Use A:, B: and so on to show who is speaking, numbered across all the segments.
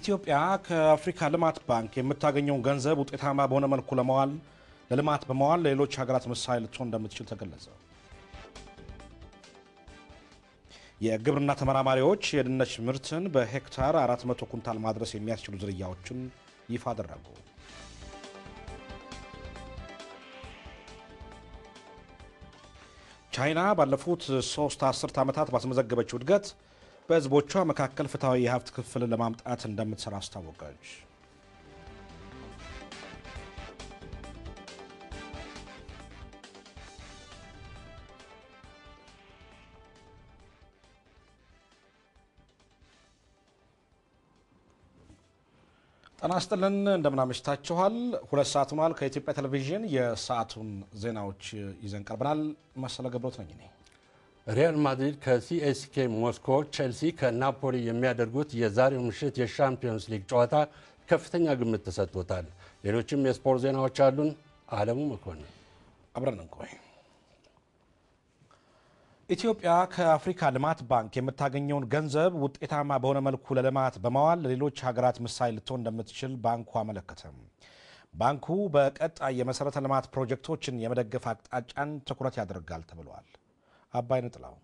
A: ኢትዮጵያ ከአፍሪካ ልማት ባንክ የምታገኘውን ገንዘብ ውጤታማ በሆነ መልኩ ለመዋል ለልማት በመዋል ለሌሎች ሀገራት ምሳሌ ልትሆን እንደምትችል ተገለጸ። የግብርና ተመራማሪዎች የድንች ምርትን በሄክታር 400 ኩንታል ማድረስ የሚያስችሉ ዝርያዎችን ይፋ አደረጉ። ቻይና ባለፉት ሶስት አስርት ዓመታት ባስመዘገበችው እድገት በሕዝቦቿ መካከል ፍትሐዊ የሀብት ክፍልን ለማምጣት እንደምትሰራ አስታወቀች። ጤና ይስጥልን እንደምናመሽታችኋል። ሁለት ሰዓት ሆኗል። ከኢትዮጵያ ቴሌቪዥን የሰዓቱን ዜናዎች ይዘን ቀርበናል። መሰለ ገብሮት ነኝ እኔ።
B: ሪያል ማድሪድ ከሲኤስኬ ሞስኮ፣ ቼልሲ ከናፖሊ የሚያደርጉት የዛሬው ምሽት የሻምፒዮንስ ሊግ ጨዋታ ከፍተኛ ግምት ተሰጥቶታል። ሌሎችም የስፖርት ዜናዎች አሉን። አለሙ መኮንን
A: አብረን እንቆይ። ኢትዮጵያ ከአፍሪካ ልማት ባንክ የምታገኘውን ገንዘብ ውጤታማ በሆነ መልኩ ለልማት በማዋል ለሌሎች ሀገራት ምሳሌ ልትሆን እንደምትችል ባንኩ አመለከተም። ባንኩ በቀጣይ የመሠረተ ልማት ፕሮጀክቶችን የመደገፍ አቅጣጫን ትኩረት ያደርጋል ተብሏል። అబ్బాయిని తలాం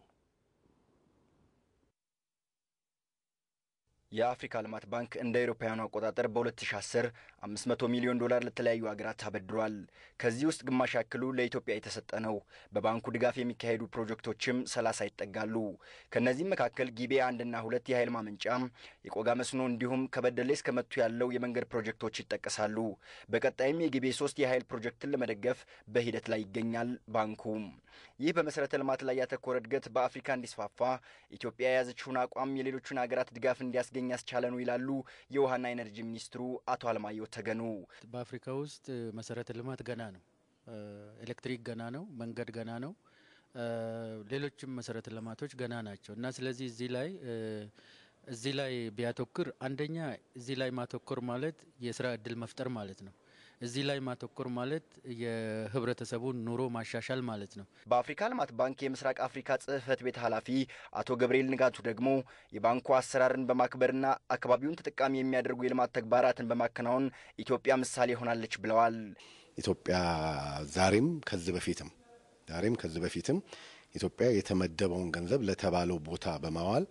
C: የአፍሪካ ልማት ባንክ እንደ አውሮፓውያኑ አቆጣጠር በ2010 500 ሚሊዮን ዶላር ለተለያዩ ሀገራት አበድሯል። ከዚህ ውስጥ ግማሽ ያክሉ ለኢትዮጵያ የተሰጠ ነው። በባንኩ ድጋፍ የሚካሄዱ ፕሮጀክቶችም 30 ይጠጋሉ። ከእነዚህም መካከል ጊቤ አንድና ሁለት የኃይል ማመንጫ፣ የቆጋ መስኖ እንዲሁም ከበደሌ እስከ መቱ ያለው የመንገድ ፕሮጀክቶች ይጠቀሳሉ። በቀጣይም የጊቤ ሶስት የኃይል ፕሮጀክትን ለመደገፍ በሂደት ላይ ይገኛል ባንኩ። ይህ በመሰረተ ልማት ላይ ያተኮረ እድገት በአፍሪካ እንዲስፋፋ ኢትዮጵያ የያዘችውን አቋም የሌሎቹን ሀገራት ድጋፍ እንዲያስገኝ ያስቻለ ነው ይላሉ የውሃና ኤነርጂ ሚኒስትሩ አቶ አለማየሁ ተገኑ።
D: በአፍሪካ ውስጥ መሰረተ ልማት ገና ነው። ኤሌክትሪክ ገና ነው። መንገድ ገና ነው። ሌሎችም መሰረተ ልማቶች ገና ናቸው እና ስለዚህ እዚህ ላይ እዚህ ላይ ቢያተኩር አንደኛ እዚህ ላይ ማተኮር ማለት የስራ እድል መፍጠር ማለት ነው። እዚህ ላይ ማተኮር ማለት የህብረተሰቡን ኑሮ ማሻሻል ማለት ነው።
C: በአፍሪካ ልማት ባንክ የምስራቅ አፍሪካ ጽህፈት ቤት ኃላፊ አቶ ገብርኤል ንጋቱ ደግሞ የባንኩ አሰራርን በማክበርና አካባቢውን ተጠቃሚ የሚያደርጉ የልማት ተግባራትን በማከናወን ኢትዮጵያ ምሳሌ ሆናለች ብለዋል።
E: ኢትዮጵያ ዛሬም ከዚህ በፊትም ዛሬም ከዚህ በፊትም ኢትዮጵያ የተመደበውን ገንዘብ ለተባለው ቦታ በማዋል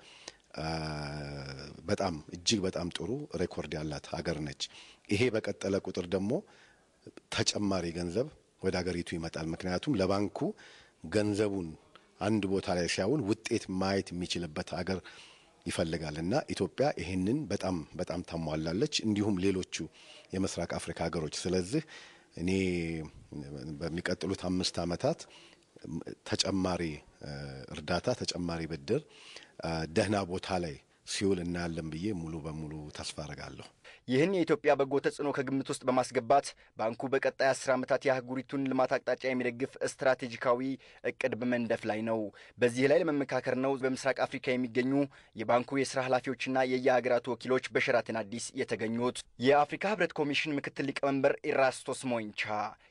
E: በጣም እጅግ በጣም ጥሩ ሬኮርድ ያላት ሀገር ነች። ይሄ በቀጠለ ቁጥር ደግሞ ተጨማሪ ገንዘብ ወደ ሀገሪቱ ይመጣል። ምክንያቱም ለባንኩ ገንዘቡን አንድ ቦታ ላይ ሲያውል ውጤት ማየት የሚችልበት ሀገር ይፈልጋል እና ኢትዮጵያ ይህንን በጣም በጣም ታሟላለች፣ እንዲሁም ሌሎቹ የምስራቅ አፍሪካ ሀገሮች። ስለዚህ እኔ በሚቀጥሉት አምስት ዓመታት ተጨማሪ እርዳታ ተጨማሪ ብድር ደህና ቦታ ላይ ሲውል እናያለን ብዬ ሙሉ በሙሉ ተስፋ አረጋለሁ።
C: ይህን የኢትዮጵያ በጎ ተጽዕኖ ከግምት ውስጥ በማስገባት ባንኩ በቀጣይ አስር ዓመታት የአህጉሪቱን ልማት አቅጣጫ የሚደግፍ ስትራቴጂካዊ እቅድ በመንደፍ ላይ ነው። በዚህ ላይ ለመመካከር ነው በምስራቅ አፍሪካ የሚገኙ የባንኩ የስራ ኃላፊዎችና የየሀገራቱ ወኪሎች በሸራተን አዲስ የተገኙት። የአፍሪካ ህብረት ኮሚሽን ምክትል ሊቀመንበር ኢራስቶስ ሞይንቻ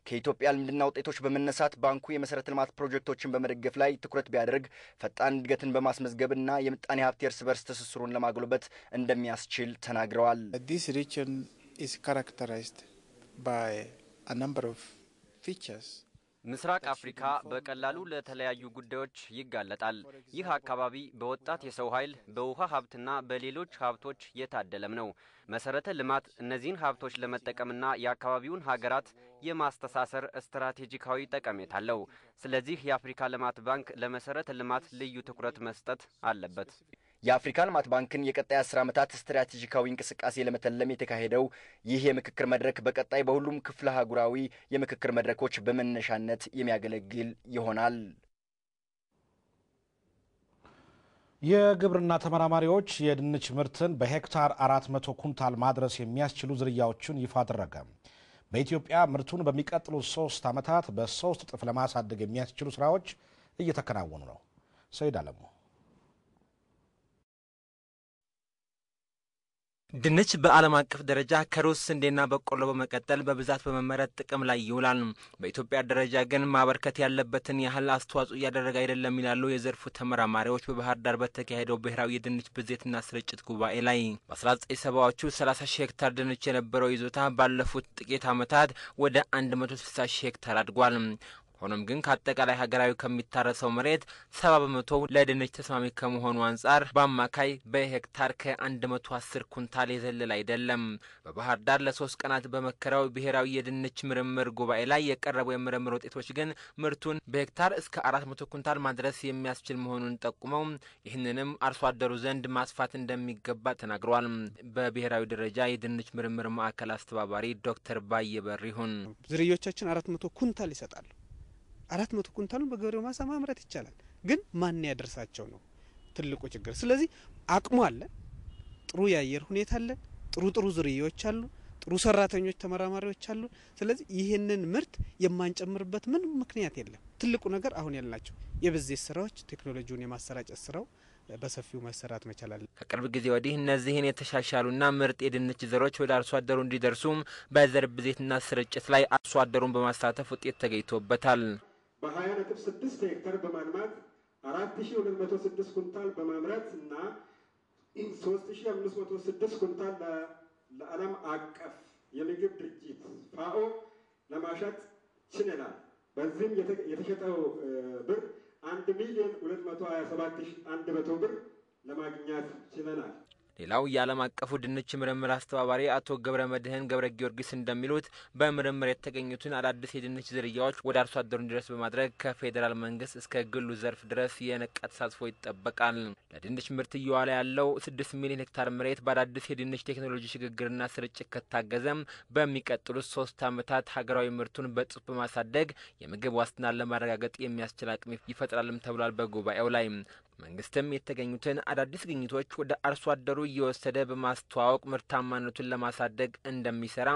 C: ከኢትዮጵያ ልምድና ውጤቶች በመነሳት ባንኩ የመሰረተ ልማት ፕሮጀክቶችን በመደገፍ ላይ ትኩረት ቢያደርግ ፈጣን እድገትን በማስመዝገብና የምጣኔ ሀብት የእርስ በርስ ትስስሩን ለማጎልበት እንደሚያስችል ተናግረዋል።
F: region is characterized by a number of features.
G: ምስራቅ አፍሪካ በቀላሉ ለተለያዩ ጉዳዮች ይጋለጣል። ይህ አካባቢ በወጣት የሰው ኃይል፣ በውሃ ሀብትና በሌሎች ሀብቶች የታደለም ነው። መሰረተ ልማት እነዚህን ሀብቶች ለመጠቀምና የአካባቢውን ሀገራት የማስተሳሰር ስትራቴጂካዊ ጠቀሜታ አለው። ስለዚህ የአፍሪካ ልማት ባንክ ለመሰረተ ልማት ልዩ ትኩረት መስጠት አለበት።
C: የአፍሪካ ልማት ባንክን የቀጣይ አስር ዓመታት ስትራቴጂካዊ እንቅስቃሴ ለመተለም የተካሄደው ይህ የምክክር መድረክ በቀጣይ በሁሉም ክፍለ አህጉራዊ የምክክር መድረኮች በመነሻነት የሚያገለግል ይሆናል።
A: የግብርና ተመራማሪዎች የድንች ምርትን በሄክታር 400 ኩንታል ማድረስ የሚያስችሉ ዝርያዎችን ይፋ አደረገ። በኢትዮጵያ ምርቱን በሚቀጥሉት ሶስት ዓመታት በሶስት እጥፍ ለማሳደግ የሚያስችሉ ስራዎች እየተከናወኑ ነው። ሰይድ አለሙ
H: ድንች በዓለም አቀፍ ደረጃ ከሩዝ ስንዴና በቆሎ በመቀጠል በብዛት በመመረት ጥቅም ላይ ይውላል። በኢትዮጵያ ደረጃ ግን ማበርከት ያለበትን ያህል አስተዋጽኦ እያደረገ አይደለም ይላሉ የዘርፉ ተመራማሪዎች በባህር ዳር በተካሄደው ብሔራዊ የድንች ብዜትና ስርጭት ጉባኤ ላይ። በ1970ዎቹ 30 ሺህ ሄክታር ድንች የነበረው ይዞታ ባለፉት ጥቂት ዓመታት ወደ 160 ሺህ ሄክታር አድጓል። ሆኖም ግን ከአጠቃላይ ሀገራዊ ከሚታረሰው መሬት ሰባ በመቶ ለድንች ተስማሚ ከመሆኑ አንጻር በአማካይ በሄክታር ከ110 ኩንታል የዘለለ አይደለም። በባህር ዳር ለሶስት ቀናት በመከረው ብሔራዊ የድንች ምርምር ጉባኤ ላይ የቀረቡ የምርምር ውጤቶች ግን ምርቱን በሄክታር እስከ 400 ኩንታል ማድረስ የሚያስችል መሆኑን ጠቁመው ይህንንም አርሶ አደሩ ዘንድ ማስፋት እንደሚገባ ተናግረዋል። በብሔራዊ ደረጃ የድንች ምርምር ማዕከል አስተባባሪ ዶክተር ባየ በሪሁን
I: ዝርዮቻችን 400 ኩንታል ይሰጣሉ። አራት መቶ ኩንታሉን በገበሬው ማሳ ማምረት ይቻላል። ግን ማን ያደርሳቸው ነው ትልቁ ችግር። ስለዚህ አቅሙ አለ፣ ጥሩ የአየር ሁኔታ አለ፣ ጥሩ ጥሩ ዝርያዎች አሉ፣ ጥሩ ሰራተኞች፣ ተመራማሪዎች አሉ። ስለዚህ ይህንን ምርት የማንጨምርበት ምንም ምክንያት የለም። ትልቁ ነገር አሁን ያልናቸው የብዜት ስራዎች፣ ቴክኖሎጂውን የማሰራጨት ስራው በሰፊው መሰራት መቻል
H: ከቅርብ ጊዜ ወዲህ እነዚህን የተሻሻሉና ምርጥ የድንች ዘሮች ወደ አርሶ አደሩ እንዲደርሱም በዘር ብዜትና ስርጭት ላይ አርሶ አደሩን በማሳተፍ ውጤት ተገኝቶበታል።
J: በሀያ ነጥብ ስድስት ሄክታር በማልማት አራት ሺ ሁለት መቶ ስድስት ኩንታል በማምረት እና ሶስት ሺ አምስት መቶ ስድስት ኩንታል ለዓለም አቀፍ የምግብ ድርጅት ፋኦ ለማሸጥ ችለናል። በዚህም የተሸጠው ብር አንድ ሚሊዮን ሁለት መቶ ሀያ ሰባት ሺ አንድ መቶ ብር ለማግኘት ችለናል።
H: ሌላው የዓለም አቀፉ ድንች ምርምር አስተባባሪ አቶ ገብረ መድህን ገብረ ጊዮርጊስ እንደሚሉት በምርምር የተገኙትን አዳዲስ የድንች ዝርያዎች ወደ አርሶ አደሩ እንዲደርስ በማድረግ ከፌዴራል መንግስት እስከ ግሉ ዘርፍ ድረስ የነቃ ተሳትፎ ይጠበቃል። ለድንች ምርት እየዋለ ያለው ስድስት ሚሊዮን ሄክታር መሬት በአዳዲስ የድንች ቴክኖሎጂ ሽግግርና ስርጭት ከታገዘም በሚቀጥሉት ሶስት ዓመታት ሀገራዊ ምርቱን በጽሁፍ በማሳደግ የምግብ ዋስትናን ለማረጋገጥ የሚያስችል አቅም ይፈጥራልም ተብሏል። በጉባኤው ላይ መንግስትም የተገኙትን አዳዲስ ግኝቶች ወደ አርሶ አደሩ እየወሰደ በማስተዋወቅ ምርታማነቱን ለማሳደግ እንደሚሰራ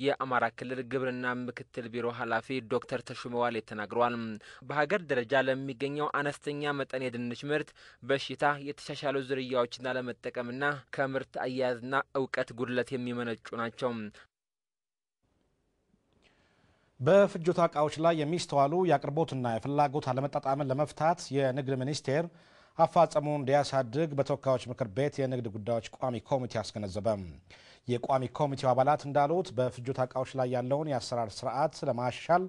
H: የአማራ ክልል ግብርና ምክትል ቢሮ ኃላፊ ዶክተር ተሹመ ዋሌ ተናግረዋል። በሀገር ደረጃ ለሚገኘው አነስተኛ መጠን የድንች ምርት በሽታ የተሻሻሉ ዝርያዎችን አለመጠቀምና ከምርት አያያዝና እውቀት ጉድለት የሚመነጩ ናቸው።
A: በፍጆታ እቃዎች ላይ የሚስተዋሉ የአቅርቦትና የፍላጎት አለመጣጣምን ለመፍታት የንግድ ሚኒስቴር አፋጸሙን እንዲያሳድግ በተወካዮች ምክር ቤት የንግድ ጉዳዮች ቋሚ ኮሚቴ አስገነዘበ። የቋሚ ኮሚቴው አባላት እንዳሉት በፍጆታ እቃዎች ላይ ያለውን የአሰራር ስርዓት ለማሻሻል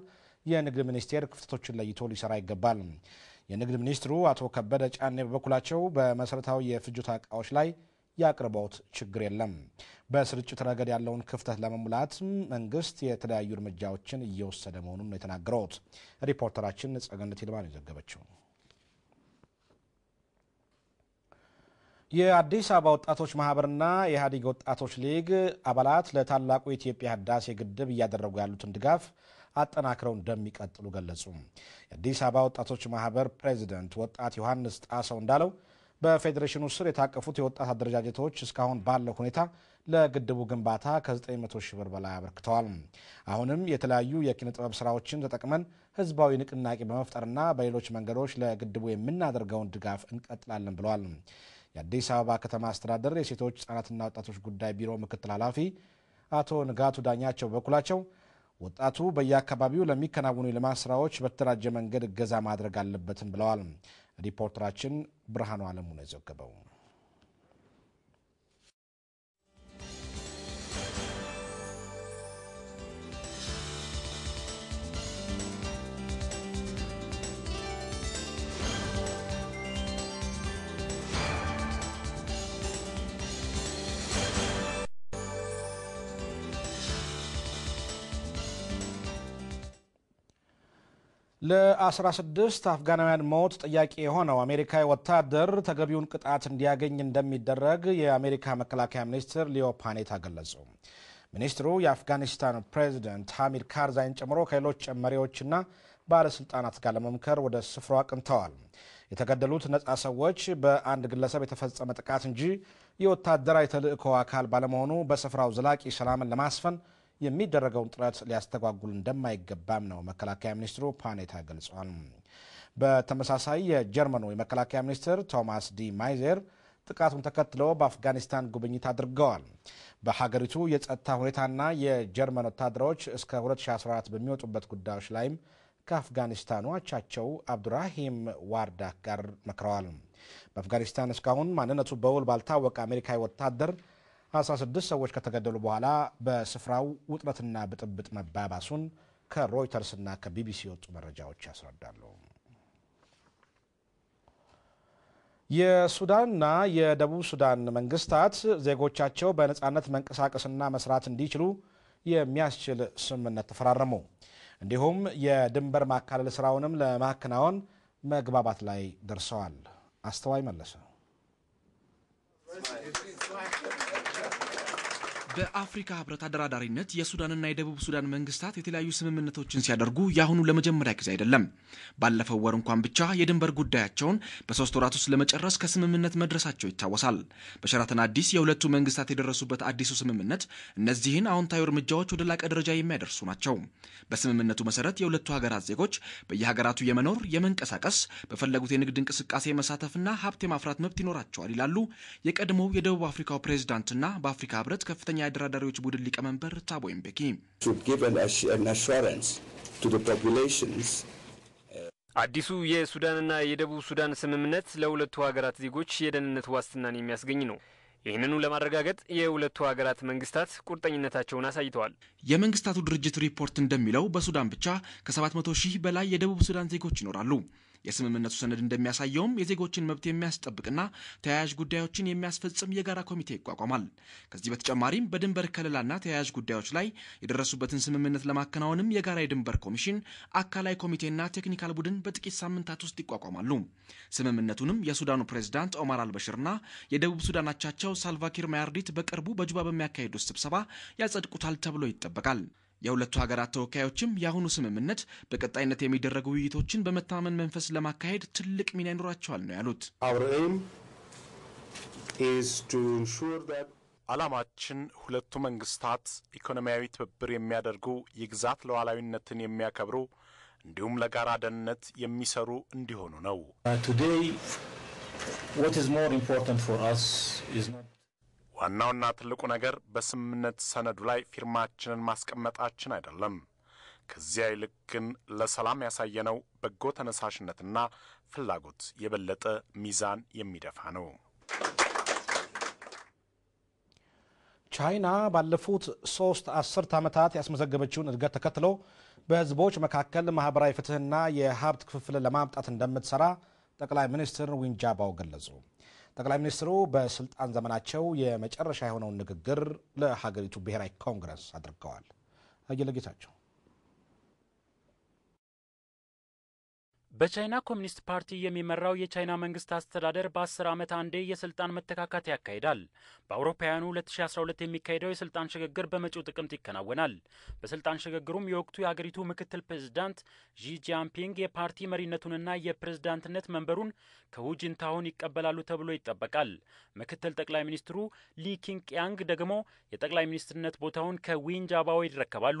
A: የንግድ ሚኒስቴር ክፍተቶችን ለይቶ ሊሰራ ይገባል። የንግድ ሚኒስትሩ አቶ ከበደ ጫኔ በበኩላቸው በመሰረታዊ የፍጆታ እቃዎች ላይ የአቅርቦት ችግር የለም፣ በስርጭት ረገድ ያለውን ክፍተት ለመሙላት መንግስት የተለያዩ እርምጃዎችን እየወሰደ መሆኑን ነው የተናገረውት። ሪፖርተራችን ጸገነት ይልማን የዘገበችው የአዲስ አበባ ወጣቶች ማህበርና የኢህአዴግ ወጣቶች ሊግ አባላት ለታላቁ የኢትዮጵያ ህዳሴ ግድብ እያደረጉ ያሉትን ድጋፍ አጠናክረው እንደሚቀጥሉ ገለጹ። የአዲስ አበባ ወጣቶች ማህበር ፕሬዚደንት ወጣት ዮሐንስ ጣሰው እንዳለው በፌዴሬሽኑ ስር የታቀፉት የወጣት አደረጃጀቶች እስካሁን ባለው ሁኔታ ለግድቡ ግንባታ ከ900 ሺህ ብር በላይ አበርክተዋል። አሁንም የተለያዩ የኪነ ጥበብ ስራዎችን ተጠቅመን ህዝባዊ ንቅናቄ በመፍጠርና በሌሎች መንገዶች ለግድቡ የምናደርገውን ድጋፍ እንቀጥላለን ብለዋል። የአዲስ አበባ ከተማ አስተዳደር የሴቶች ህጻናትና ወጣቶች ጉዳይ ቢሮ ምክትል ኃላፊ አቶ ንጋቱ ዳኛቸው በበኩላቸው ወጣቱ በየአካባቢው ለሚከናወኑ የልማት ስራዎች በተደራጀ መንገድ እገዛ ማድረግ አለበትም ብለዋል። ሪፖርተራችን ብርሃኑ አለሙ ነው የዘገበው። ለ16 አፍጋናውያን ሞት ጥያቄ የሆነው አሜሪካዊ ወታደር ተገቢውን ቅጣት እንዲያገኝ እንደሚደረግ የአሜሪካ መከላከያ ሚኒስትር ሊዮ ፓኔታ ገለጹ። ሚኒስትሩ የአፍጋኒስታን ፕሬዚደንት ሐሚድ ካርዛይን ጨምሮ ከሌሎች መሪዎችና ባለሥልጣናት ጋር ለመምከር ወደ ስፍራው አቅንተዋል። የተገደሉት ነፃ ሰዎች በአንድ ግለሰብ የተፈጸመ ጥቃት እንጂ የወታደራዊ ተልዕኮ አካል ባለመሆኑ በስፍራው ዘላቂ ሰላምን ለማስፈን የሚደረገውን ጥረት ሊያስተጓጉል እንደማይገባም ነው መከላከያ ሚኒስትሩ ፓኔታ ገልጿል። በተመሳሳይ የጀርመኑ የመከላከያ ሚኒስትር ቶማስ ዲ ማይዜር ጥቃቱን ተከትሎ በአፍጋኒስታን ጉብኝት አድርገዋል። በሀገሪቱ የጸጥታ ሁኔታና የጀርመን ወታደሮች እስከ 2014 በሚወጡበት ጉዳዮች ላይም ከአፍጋኒስታኑ አቻቸው አብዱራሂም ዋርዳክ ጋር መክረዋል። በአፍጋኒስታን እስካሁን ማንነቱ በውል ባልታወቀ አሜሪካዊ ወታደር 16 ሰዎች ከተገደሉ በኋላ በስፍራው ውጥረትና ብጥብጥ መባባሱን ከሮይተርስና ከቢቢሲ የወጡ መረጃዎች ያስረዳሉ። የሱዳንና የደቡብ ሱዳን መንግስታት ዜጎቻቸው በነፃነት መንቀሳቀስና መስራት እንዲችሉ የሚያስችል ስምምነት ተፈራረሙ። እንዲሁም የድንበር ማካለል ስራውንም ለማከናወን መግባባት ላይ ደርሰዋል። አስተዋይ መለሰ
K: በአፍሪካ ህብረት አደራዳሪነት የሱዳንና የደቡብ ሱዳን መንግስታት የተለያዩ ስምምነቶችን ሲያደርጉ የአሁኑ ለመጀመሪያ ጊዜ አይደለም። ባለፈው ወር እንኳን ብቻ የድንበር ጉዳያቸውን በሶስት ወራት ውስጥ ለመጨረስ ከስምምነት መድረሳቸው ይታወሳል። በሸራተን አዲስ የሁለቱ መንግስታት የደረሱበት አዲሱ ስምምነት እነዚህን አዎንታዊ እርምጃዎች ወደ ላቀ ደረጃ የሚያደርሱ ናቸው። በስምምነቱ መሰረት የሁለቱ ሀገራት ዜጎች በየሀገራቱ የመኖር የመንቀሳቀስ፣ በፈለጉት የንግድ እንቅስቃሴ መሳተፍና ሀብት የማፍራት መብት ይኖራቸዋል ይላሉ የቀድሞው የደቡብ አፍሪካው ፕሬዝዳንትና በአፍሪካ ህብረት ከፍተኛ የአደራዳሪዎች ቡድን ሊቀመንበር ታቦ ምቤኪ
L: አዲሱ የሱዳንና የደቡብ ሱዳን ስምምነት ለሁለቱ ሀገራት ዜጎች የደህንነት ዋስትናን የሚያስገኝ ነው። ይህንኑ ለማረጋገጥ የሁለቱ ሀገራት መንግስታት ቁርጠኝነታቸውን አሳይተዋል።
K: የመንግስታቱ ድርጅት ሪፖርት እንደሚለው በሱዳን ብቻ ከ700 ሺህ በላይ የደቡብ ሱዳን ዜጎች ይኖራሉ። የስምምነቱ ሰነድ እንደሚያሳየውም የዜጎችን መብት የሚያስጠብቅና ተያያዥ ጉዳዮችን የሚያስፈጽም የጋራ ኮሚቴ ይቋቋማል። ከዚህ በተጨማሪም በድንበር ከለላና ተያያዥ ጉዳዮች ላይ የደረሱበትን ስምምነት ለማከናወንም የጋራ የድንበር ኮሚሽን፣ አካላይ ኮሚቴና ቴክኒካል ቡድን በጥቂት ሳምንታት ውስጥ ይቋቋማሉ። ስምምነቱንም የሱዳኑ ፕሬዝዳንት ኦማር አልበሽርና የደቡብ ሱዳን አቻቸው ሳልቫኪር ማያርዲት በቅርቡ በጁባ በሚያካሂዱት ስብሰባ ያጸድቁታል ተብሎ ይጠበቃል። የሁለቱ ሀገራት ተወካዮችም የአሁኑ ስምምነት በቀጣይነት የሚደረጉ ውይይቶችን በመተማመን መንፈስ ለማካሄድ ትልቅ ሚና ይኖራቸዋል ነው ያሉት።
M: ዓላማችን ሁለቱ መንግስታት ኢኮኖሚያዊ ትብብር የሚያደርጉ የግዛት ሉዓላዊነትን የሚያከብሩ እንዲሁም ለጋራ ደህንነት የሚሰሩ እንዲሆኑ ነው። ዋናውና ትልቁ ነገር በስምምነት ሰነዱ ላይ ፊርማችንን ማስቀመጣችን አይደለም። ከዚያ ይልቅ ግን ለሰላም ያሳየነው በጎ ተነሳሽነትና ፍላጎት የበለጠ ሚዛን የሚደፋ ነው።
A: ቻይና ባለፉት ሶስት አስርት ዓመታት ያስመዘገበችውን እድገት ተከትሎ በህዝቦች መካከል ማህበራዊ ፍትህና የሀብት ክፍፍልን ለማምጣት እንደምትሰራ ጠቅላይ ሚኒስትር ዊንጃባው ገለጹ። ጠቅላይ ሚኒስትሩ በስልጣን ዘመናቸው የመጨረሻ የሆነውን ንግግር ለሀገሪቱ ብሔራዊ ኮንግረስ አድርገዋል። አየለ ጌታቸው
N: በቻይና ኮሚኒስት ፓርቲ የሚመራው የቻይና መንግስት አስተዳደር በ10 ዓመት አንዴ የስልጣን መተካካት ያካሂዳል። በአውሮፓውያኑ 2012 የሚካሄደው የስልጣን ሽግግር በመጪው ጥቅምት ይከናወናል። በስልጣን ሽግግሩም የወቅቱ የአገሪቱ ምክትል ፕሬዝዳንት ዢ ጂንፒንግ የፓርቲ መሪነቱንና የፕሬዝዳንትነት መንበሩን ከሁ ጂንታሆን ይቀበላሉ ተብሎ ይጠበቃል። ምክትል ጠቅላይ ሚኒስትሩ ሊ ኪንግያንግ ደግሞ የጠቅላይ ሚኒስትርነት ቦታውን ከዊንጃባኦ ይረከባሉ።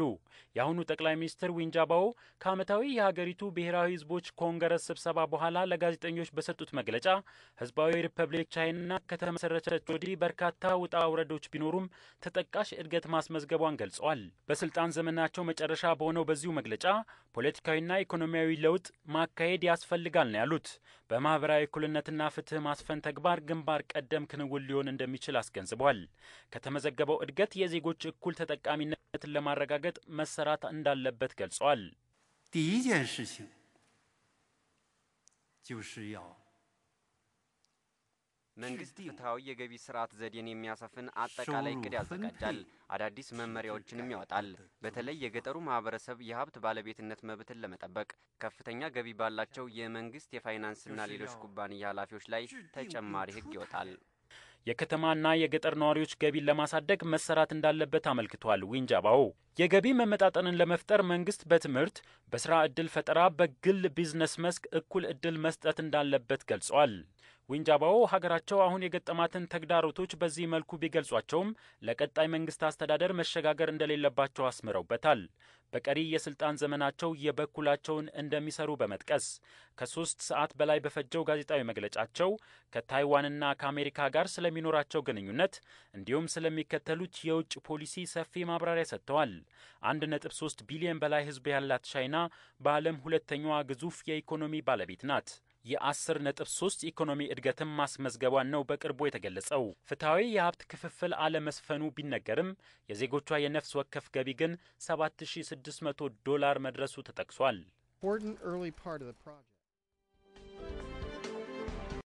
N: የአሁኑ ጠቅላይ ሚኒስትር ዊንጃባኦ ከዓመታዊ የሀገሪቱ ብሔራዊ ህዝቦች ኮንግረስ ስብሰባ በኋላ ለጋዜጠኞች በሰጡት መግለጫ ህዝባዊ ሪፐብሊክ ቻይና ከተመሰረተች ወዲህ በርካታ ውጣ ውረዶች ቢኖሩም ተጠቃሽ እድገት ማስመዝገቧን ገልጸዋል። በስልጣን ዘመናቸው መጨረሻ በሆነው በዚሁ መግለጫ ፖለቲካዊና ኢኮኖሚያዊ ለውጥ ማካሄድ ያስፈልጋል ነው ያሉት። በማህበራዊ እኩልነትና ፍትህ ማስፈን ተግባር ግንባር ቀደም ክንውን ሊሆን እንደሚችል አስገንዝቧል። ከተመዘገበው እድገት የዜጎች እኩል ተጠቃሚነትን ለማረጋገጥ መሰራት እንዳለበት ገልጸዋል።
O: 就是要
G: መንግስት ፍትሐዊ የገቢ ስርዓት ዘዴን የሚያሰፍን አጠቃላይ እቅድ ያዘጋጃል። አዳዲስ መመሪያዎችንም ያወጣል። በተለይ የገጠሩ ማህበረሰብ የሀብት ባለቤትነት መብትን ለመጠበቅ ከፍተኛ ገቢ ባላቸው የመንግስት የፋይናንስና ሌሎች ኩባንያ ኃላፊዎች ላይ ተጨማሪ ህግ ይወጣል።
N: የከተማና የገጠር ነዋሪዎች ገቢን ለማሳደግ መሰራት እንዳለበት አመልክቷል። ዊንጃባኦ የገቢ መመጣጠንን ለመፍጠር መንግስት በትምህርት፣ በስራ ዕድል ፈጠራ፣ በግል ቢዝነስ መስክ እኩል ዕድል መስጠት እንዳለበት ገልጿል። ዊንጃባኦ ሀገራቸው አሁን የገጠማትን ተግዳሮቶች በዚህ መልኩ ቢገልጿቸውም ለቀጣይ መንግስት አስተዳደር መሸጋገር እንደሌለባቸው አስምረውበታል። በቀሪ የስልጣን ዘመናቸው የበኩላቸውን እንደሚሰሩ በመጥቀስ ከሶስት ሰዓት በላይ በፈጀው ጋዜጣዊ መግለጫቸው ከታይዋንና ከአሜሪካ ጋር ስለሚኖራቸው ግንኙነት እንዲሁም ስለሚከተሉት የውጭ ፖሊሲ ሰፊ ማብራሪያ ሰጥተዋል። አንድ ነጥብ ሶስት ቢሊዮን በላይ ሕዝብ ያላት ቻይና በዓለም ሁለተኛዋ ግዙፍ የኢኮኖሚ ባለቤት ናት። የአስር ነጥብ ሶስት ኢኮኖሚ እድገትም ማስመዝገቧን ነው በቅርቡ የተገለጸው። ፍትሐዊ የሀብት ክፍፍል አለመስፈኑ ቢነገርም የዜጎቿ የነፍስ ወከፍ ገቢ ግን 7600 ዶላር መድረሱ ተጠቅሷል።